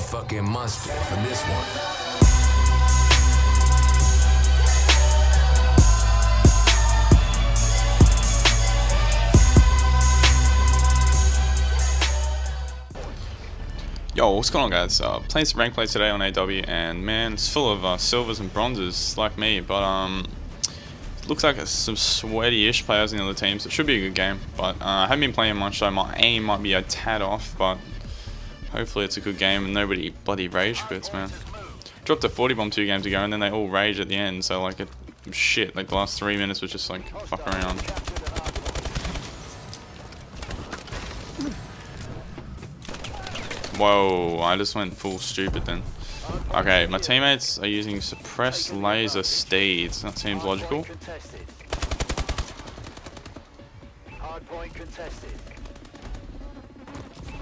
motherfucking mustard for this one. Yo, what's going on guys? Uh, playing some rank play today on AW and man, it's full of uh, silvers and bronzes like me, but um, looks like some sweaty-ish players in the other teams. It should be a good game, but uh, I haven't been playing much, so my aim might be a tad off, but hopefully it's a good game and nobody bloody rage quits, man. Dropped a 40 bomb two games ago and then they all rage at the end, so like it, shit, like the last three minutes was just like fuck around. Whoa, I just went full stupid then. Okay, my teammates are using suppressed laser steeds. That seems logical. Contested.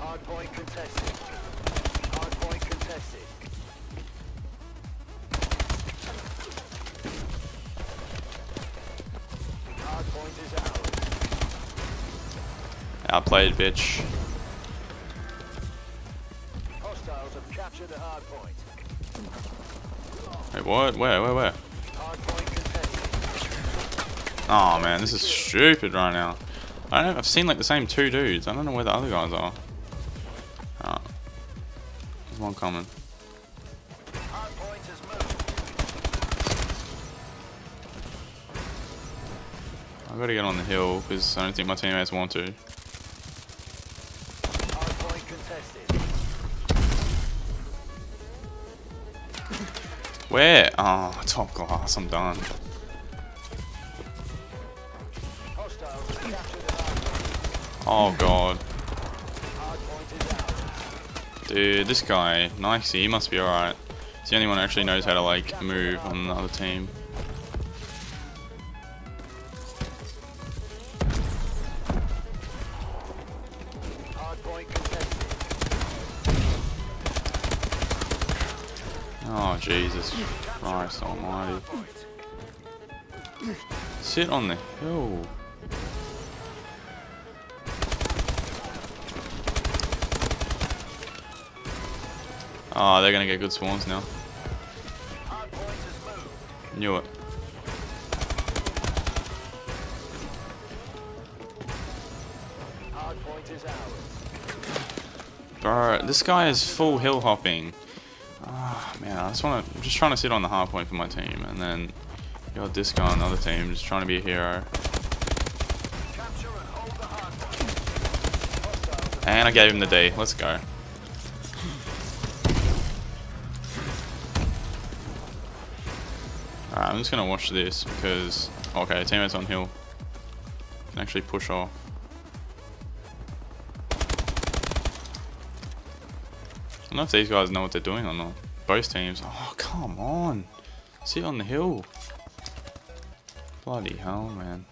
Hard point contested. Hardpoint contested. Hard point is ours. Outplayed, bitch. Hostiles have captured the hard point. Wait, what? Where, where, where? Hard point contested. Oh man, this is stupid right now. I don't know, I've seen like the same two dudes. I don't know where the other guys are. Oh. There's one coming. Hard point has moved. I've got to get on the hill because I don't think my teammates want to. Where? Oh, top glass, I'm done. Oh god. Hard point is ours. Dude, this guy, Nicey, he must be alright. He's the only one who actually knows how to like move on the other team. Oh Jesus Christ almighty. Sit on the hill. Oh, they're gonna get good spawns now. Knew it. Bro, this guy is full hill hopping. Ah, man, I just want to. I'm just trying to sit on the hard point for my team, and then you got this guy on the other team, just trying to be a hero. And I gave him the D. Let's go. I'm just gonna watch this because okay, teammates on hill. Can actually push off. I don't know if these guys know what they're doing or not. Both teams. Oh come on. Sit on the hill. Bloody hell, man.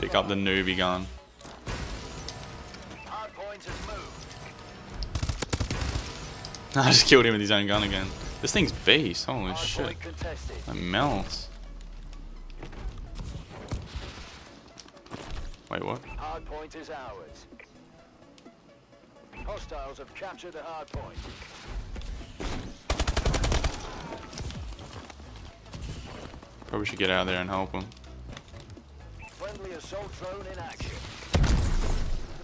Pick up the newbie gun. I just killed him with his own gun again. This thing's beast. Holy shit. It melts. Wait, what? Hard point is ours. Hostiles have captured the hard point. Probably should get out there and help him. Friendly assault drone in action.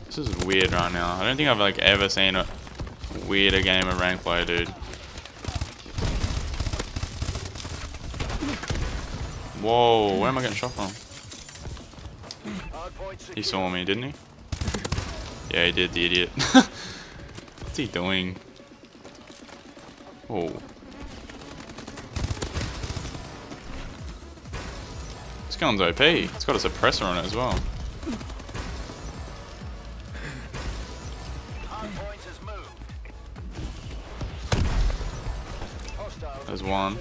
This is weird right now. I don't think I've like ever seen a weirder game of rank play, dude. Whoa, where am I getting shot from? He saw me, didn't he? Yeah, he did, the idiot. What's he doing? Oh. This gun's OP. It's got a suppressor on it as well. There's one.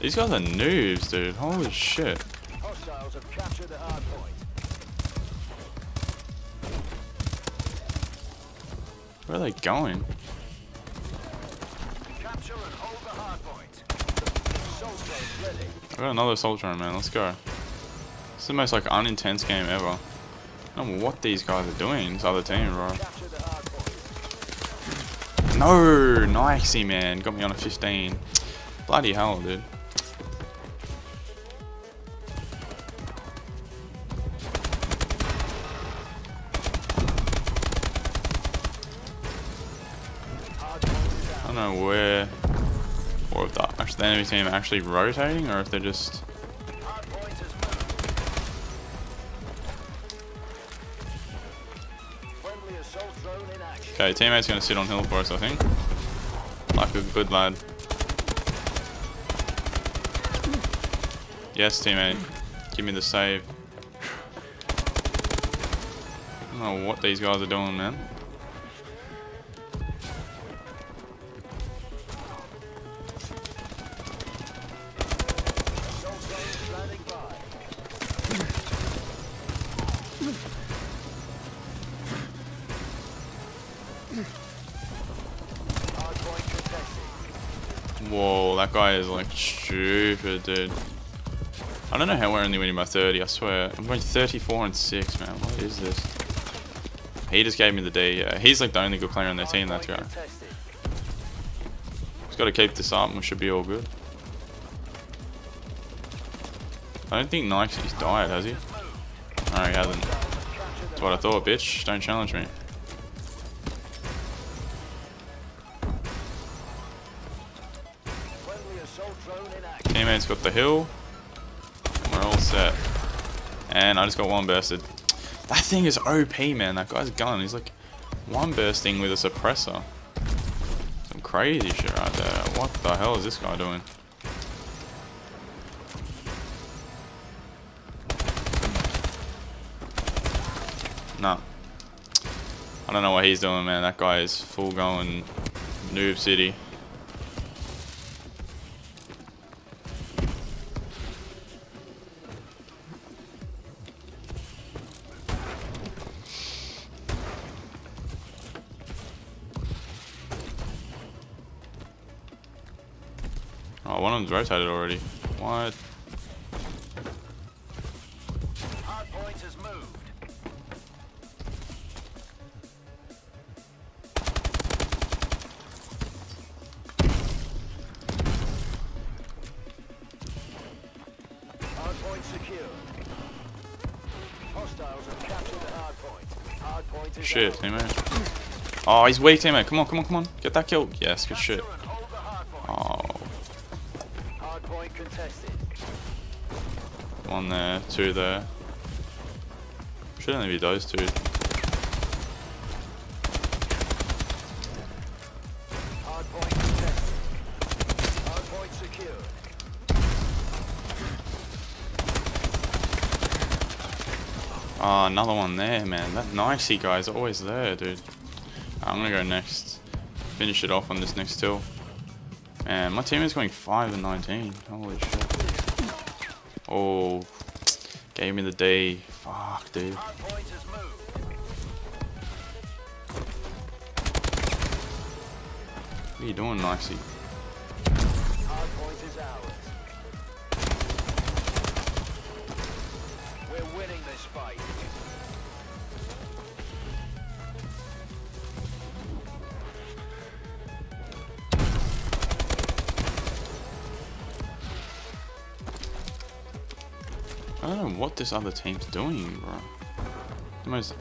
These guys are noobs, dude. Holy shit. Where are they going? I got another soldier, man. Let's go. This is the most like unintense game ever. I don't know what these guys are doing. This other team, bro. No, Nixie, man. Got me on a 15. Bloody hell, dude. I don't know where, or if the, actually the enemy team actually rotating, or if they're just. Okay, teammate's gonna sit on hill for us, I think. Like a good lad. Yes, teammate. Give me the save. I don't know what these guys are doing, man. Guy is like stupid, dude. I don't know how we're only winning by 30, I swear. I'm going 34 and 6, man. What is this? He just gave me the D. Yeah, he's like the only good player on their team, that's right. Just gotta keep this up and we should be all good. I don't think Nike's died, has he? No, he hasn't. That's what I thought, bitch. Don't challenge me. Teammates got the hill. We're all set. And I just got one bursted. That thing is OP, man. That guy's gun. He's like one bursting with a suppressor. Some crazy shit right there. What the hell is this guy doing? Nah. I don't know what he's doing, man. That guy is full going noob city. Oh, one of them's rotated already. What? Hard point is moved. Hard point secure. Hostiles have captured the hard point. Hard point is Shit, teammate. Oh, he's weak, teammate. Come on, come on, come on. Get that kill. Yes, good shit. Point contested. one there, two there. Should only be those two. Hard point contested. Hard point secure. Oh, ah, another one there, man. That Nicey guy's always there, dude. Ah, I'm gonna go next. Finish it off on this next hill. Man, my team is going 5 and 19. Holy shit. Oh, gave me the D. Fuck, dude. What are you doing, Nicey? We're winning this fight. I don't know what this other team's doing, bro. The most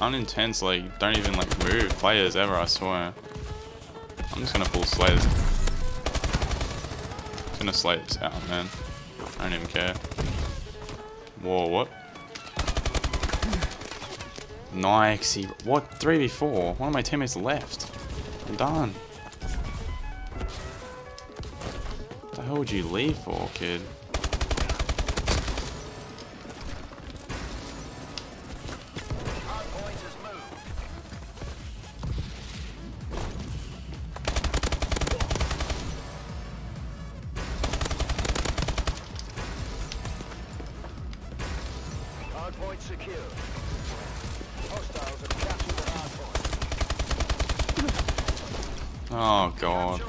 unintense, like, don't even like move players ever, I swear. I'm just gonna pull Slayers. Gonna slay this out, man. I don't even care. Whoa, what? Nike, what? 3v4? One of my teammates left. I'm done. What the hell would you leave for, kid? secure. Oh, Hostiles have captured the hard point. Oh god.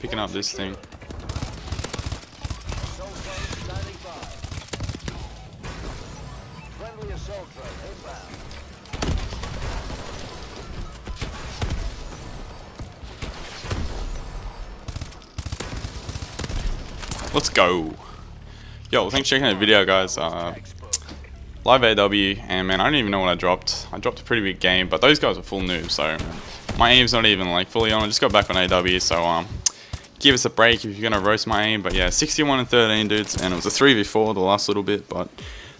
Picking up this thing. Let's go. Yo, thanks for checking out the video, guys. Uh, live AW, and man, I don't even know what I dropped. I dropped a pretty big game, but those guys are full noobs, so my aim's not even like fully on. I just got back on AW, so um, give us a break if you're gonna roast my aim. But yeah, 61 and 13 dudes, and it was a 3v4 the last little bit. But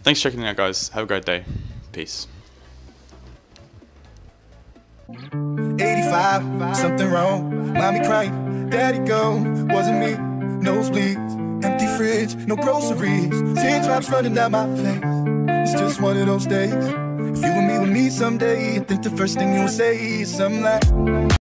thanks for checking out, guys. Have a great day. Peace. 85, something wrong. Mommy crying, daddy gone. Wasn't me, nosebleeds, fridge, no groceries. Teardrops running down my face. It's just one of those days. If you and me with me someday, I think the first thing you would say is something like.